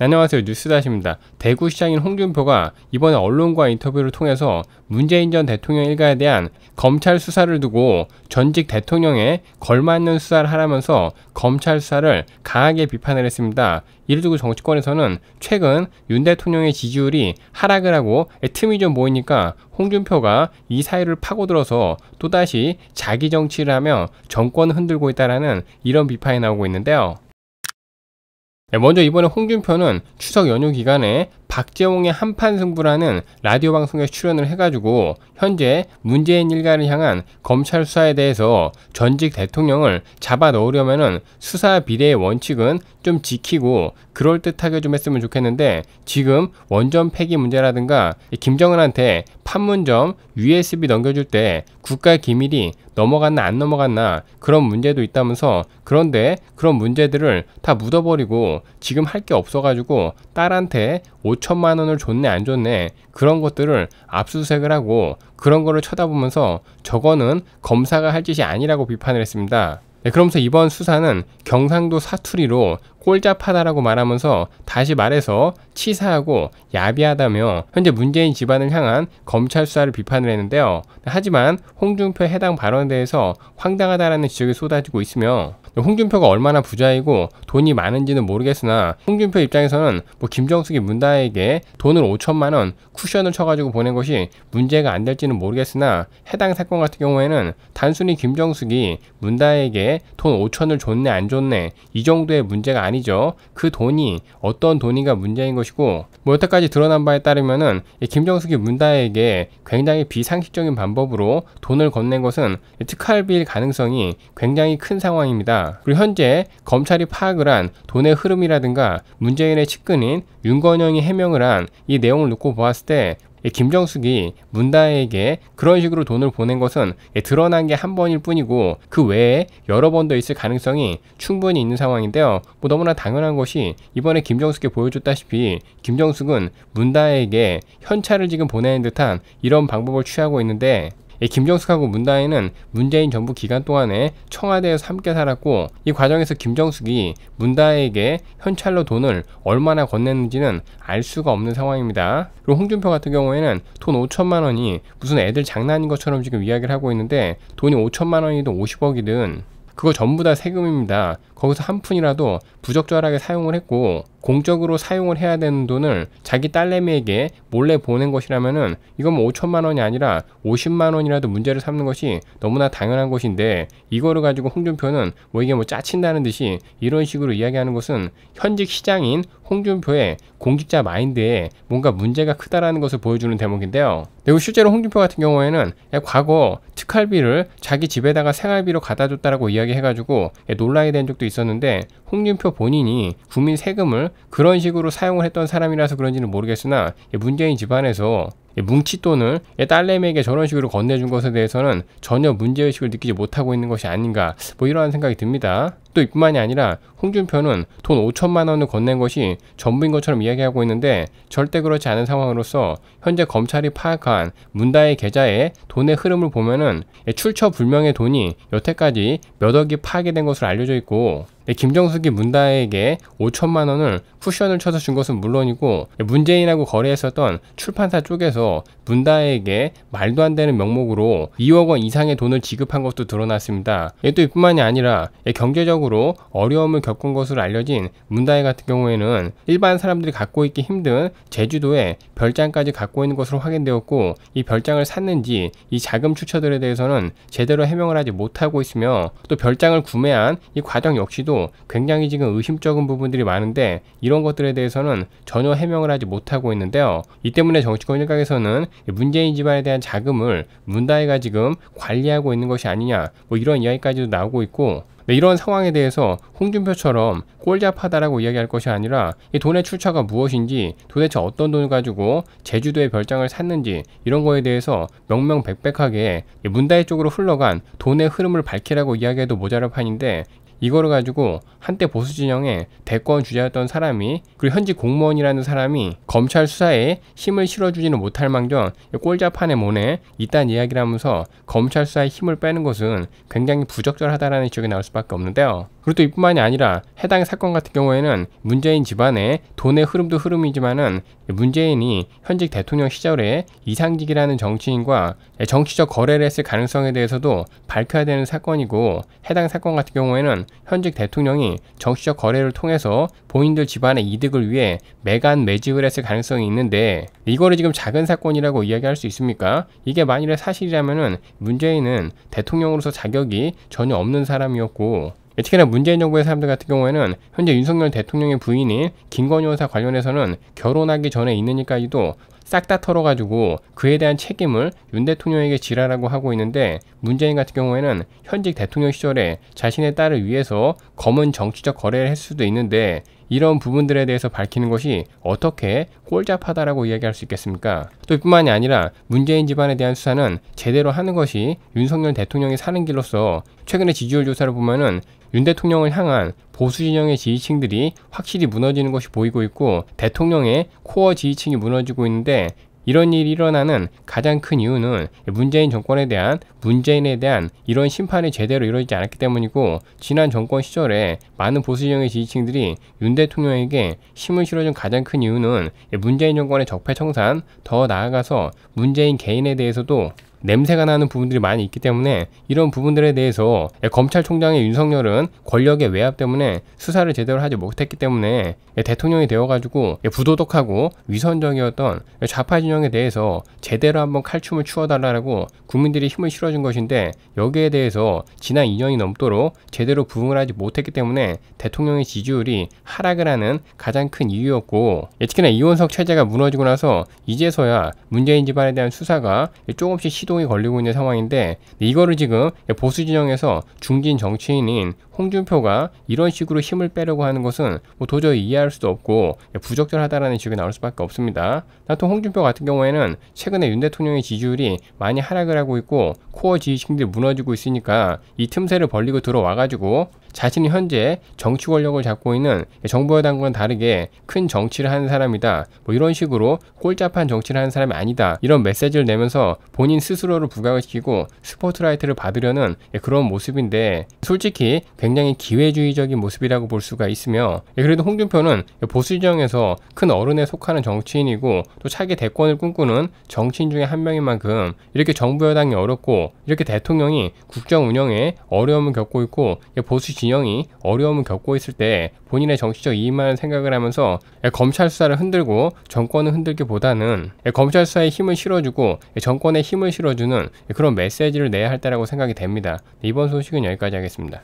안녕하세요 뉴스다시입니다. 대구시장인 홍준표가 이번에 언론과 인터뷰를 통해서 문재인 전 대통령 일가에 대한 검찰 수사를 두고 전직 대통령에 걸맞는 수사를 하라면서 검찰 수사를 강하게 비판을 했습니다. 이를 두고 정치권에서는 최근 윤 대통령의 지지율이 하락을 하고 틈이 좀 보이니까 홍준표가 이 사이를 파고들어서 또다시 자기 정치를 하며 정권을 흔들고 있다라는 이런 비판이 나오고 있는데요. 네, 먼저 이번에 홍준표는 추석 연휴 기간에 박재홍의 한판 승부라는 라디오 방송에 출연을 해가지고 현재 문재인 일가를 향한 검찰 수사에 대해서 전직 대통령을 잡아 넣으려면은 수사 비례의 원칙은 좀 지키고 그럴듯하게 좀 했으면 좋겠는데 지금 원전 폐기 문제라든가 김정은한테 판문점 USB 넘겨줄 때 국가 기밀이 넘어갔나 안 넘어갔나 그런 문제도 있다면서 그런데 그런 문제들을 다 묻어버리고 지금 할 게 없어가지고 딸한테 5천만 원을 줬네 안 줬네 그런 것들을 압수수색을 하고 그런 거를 쳐다보면서 저거는 검사가 할 짓이 아니라고 비판을 했습니다. 네, 그러면서 이번 수사는 경상도 사투리로 꼴잡하다라고 말하면서 다시 말해서 치사하고 야비하다며 현재 문재인 집안을 향한 검찰 수사를 비판을 했는데요. 하지만 홍준표 해당 발언에 대해서 황당하다라는 지적이 쏟아지고 있으며 홍준표가 얼마나 부자이고 돈이 많은지는 모르겠으나 홍준표 입장에서는 뭐 김정숙이 문다에게 돈을 5천만 원 쿠션을 쳐가지고 보낸 것이 문제가 안 될지는 모르겠으나 해당 사건 같은 경우에는 단순히 김정숙이 문다에게 돈 5천을 줬네 안 줬네 이 정도의 문제가 아니 죠. 그 돈이 어떤 돈인가 문제인 것이고 뭐 여태까지 드러난 바에 따르면은 김정숙이 문다에게 굉장히 비상식적인 방법으로 돈을 건넨 것은 특활비일 가능성이 굉장히 큰 상황입니다. 그리고 현재 검찰이 파악을 한 돈의 흐름이라든가 문재인의 측근인 윤건영이 해명을 한 이 내용을 놓고 보았을 때 김정숙이 문다에게 그런 식으로 돈을 보낸 것은 드러난 게 한 번일 뿐이고 그 외에 여러 번 더 있을 가능성이 충분히 있는 상황인데요. 뭐 너무나 당연한 것이 이번에 김정숙이 보여줬다시피 김정숙은 문다에게 현찰을 지금 보내는 듯한 이런 방법을 취하고 있는데 김정숙하고 문다혜는 문재인 정부 기간 동안에 청와대에서 함께 살았고 이 과정에서 김정숙이 문다혜에게 현찰로 돈을 얼마나 건넸는지는 알 수가 없는 상황입니다. 그리고 홍준표 같은 경우에는 돈 5천만 원이 무슨 애들 장난인 것처럼 지금 이야기를 하고 있는데 돈이 5천만 원이든 50억이든 그거 전부 다 세금입니다. 거기서 한 푼이라도 부적절하게 사용을 했고 공적으로 사용을 해야 되는 돈을 자기 딸내미에게 몰래 보낸 것이라면은 이건 뭐 5천만 원이 아니라 50만 원이라도 문제를 삼는 것이 너무나 당연한 것인데 이거를 가지고 홍준표는 뭐 이게 뭐 짜친다는 듯이 이런 식으로 이야기하는 것은 현직 시장인 홍준표의 공직자 마인드에 뭔가 문제가 크다라는 것을 보여주는 대목인데요. 그리고 실제로 홍준표 같은 경우에는 과거 특활비를 자기 집에다가 생활비로 갖다 줬다라고 이야기해가지고 논란이 된 적도 있었는데 홍준표 본인이 국민 세금을 그런 식으로 사용을 했던 사람이라서 그런지는 모르겠으나 문재인 집안에서 뭉치돈을 딸내미에게 저런 식으로 건네준 것에 대해서는 전혀 문제의식을 느끼지 못하고 있는 것이 아닌가 뭐 이러한 생각이 듭니다. 또 이뿐만이 아니라 홍준표는 돈 5천만 원을 건넨 것이 전부인 것처럼 이야기하고 있는데 절대 그렇지 않은 상황으로서 현재 검찰이 파악한 문다의 계좌에 돈의 흐름을 보면은 출처 불명의 돈이 여태까지 몇 억이 파괴된 것으로 알려져 있고 김정숙이 문다에게 5천만 원을 쿠션을 쳐서 준 것은 물론이고 문재인하고 거래했었던 출판사 쪽에서 문다에게 말도 안 되는 명목으로 2억 원 이상의 돈을 지급한 것도 드러났습니다. 또 이뿐만이 아니라 경제적으로 어려움을 겪은 것으로 알려진 문다혜 같은 경우에는 일반 사람들이 갖고 있기 힘든 제주도에 별장까지 갖고 있는 것으로 확인되었고 이 별장을 샀는지 이 자금 출처들에 대해서는 제대로 해명을 하지 못하고 있으며 또 별장을 구매한 이 과정 역시도 굉장히 지금 의심적인 부분들이 많은데 이런 것들에 대해서는 전혀 해명을 하지 못하고 있는데요. 이 때문에 정치권 일각에서 는 문재인 집안에 대한 자금을 문다혜가 지금 관리하고 있는 것이 아니냐 뭐 이런 이야기까지도 나오고 있고 네, 이런 상황에 대해서 홍준표처럼 꼴잡하다라고 이야기할 것이 아니라 이 돈의 출처가 무엇인지 도대체 어떤 돈을 가지고 제주도에 별장을 샀는지 이런 거에 대해서 명명백백하게 문다혜 쪽으로 흘러간 돈의 흐름을 밝히라고 이야기해도 모자랄 판인데 이거를 가지고 한때 보수 진영의 대권 주자였던 사람이 그리고 현직 공무원이라는 사람이 검찰 수사에 힘을 실어주지는 못할 망정 꼴잡한의 모네 이딴 이야기를 하면서 검찰 수사에 힘을 빼는 것은 굉장히 부적절하다라는 지적이 나올 수밖에 없는데요. 그리고 또 이뿐만이 아니라 해당 사건 같은 경우에는 문재인 집안의 돈의 흐름도 흐름이지만은 문재인이 현직 대통령 시절에 이상직이라는 정치인과 정치적 거래를 했을 가능성에 대해서도 밝혀야 되는 사건이고 해당 사건 같은 경우에는 현직 대통령이 정치적 거래를 통해서 본인들 집안의 이득을 위해 매간 매직을 했을 가능성이 있는데 이거를 지금 작은 사건이라고 이야기할 수 있습니까? 이게 만일에 사실이라면은 문재인은 대통령으로서 자격이 전혀 없는 사람이었고 특히나 문재인 정부의 사람들 같은 경우에는 현재 윤석열 대통령의 부인인 김건희 여사 관련해서는 결혼하기 전에 있느니까지도 싹 다 털어가지고 그에 대한 책임을 윤 대통령에게 지라라고 하고 있는데 문재인 같은 경우에는 현직 대통령 시절에 자신의 딸을 위해서 검은 정치적 거래를 했을 수도 있는데 이런 부분들에 대해서 밝히는 것이 어떻게 꼴잡하다라고 이야기할 수 있겠습니까? 또 이뿐만이 아니라 문재인 집안에 대한 수사는 제대로 하는 것이 윤석열 대통령이 사는 길로서 최근의 지지율 조사를 보면은 윤 대통령을 향한 보수 진영의 지지층들이 확실히 무너지는 것이 보이고 있고 대통령의 코어 지지층이 무너지고 있는데 이런 일이 일어나는 가장 큰 이유는 문재인 정권에 대한 문재인에 대한 이런 심판이 제대로 이루어지지 않았기 때문이고 지난 정권 시절에 많은 보수진영의 지지층들이 윤 대통령에게 힘을 실어준 가장 큰 이유는 문재인 정권의 적폐청산 더 나아가서 문재인 개인에 대해서도 냄새가 나는 부분들이 많이 있기 때문에 이런 부분들에 대해서 검찰총장의 윤석열은 권력의 외압 때문에 수사를 제대로 하지 못했기 때문에 대통령이 되어가지고 부도덕하고 위선적이었던 좌파 진영에 대해서 제대로 한번 칼춤을 추어달라고 국민들이 힘을 실어준 것인데 여기에 대해서 지난 2년이 넘도록 제대로 부응을 하지 못했기 때문에 대통령의 지지율이 하락을 하는 가장 큰 이유였고 특히나 이원석 체제가 무너지고 나서 이제서야 문재인 집안에 대한 수사가 조금씩 시도 시동이 걸리고 있는 상황인데 이거를 지금 보수 진영에서 중진 정치인인 홍준표가 이런 식으로 힘을 빼려고 하는 것은 뭐 도저히 이해할 수도 없고 부적절하다라는 지적이 나올 수밖에 없습니다. 나또 홍준표 같은 경우에는 최근에 윤 대통령의 지지율이 많이 하락을 하고 있고 코어 지지층들이 무너지고 있으니까 이 틈새를 벌리고 들어와가지고 자신이 현재 정치 권력을 잡고 있는 정부 여당과는 다르게 큰 정치를 하는 사람이다. 뭐 이런 식으로 꼴잡한 정치를 하는 사람이 아니다. 이런 메시지를 내면서 본인 스스로를 부각을 시키고 스포트라이트를 받으려는 그런 모습인데 솔직히 굉장히 기회주의적인 모습이라고 볼 수가 있으며 예, 그래도 홍준표는 보수 진영에서 큰 어른에 속하는 정치인이고 또 차기 대권을 꿈꾸는 정치인 중에 한 명인 만큼 이렇게 정부 여당이 어렵고 이렇게 대통령이 국정 운영에 어려움을 겪고 있고 보수 진영이 어려움을 겪고 있을 때 본인의 정치적 이익만 생각을 하면서 검찰 수사를 흔들고 정권을 흔들기보다는 검찰 수사에 힘을 실어주고 정권에 힘을 실어주는 그런 메시지를 내야 할 때라고 생각이 됩니다. 이번 소식은 여기까지 하겠습니다.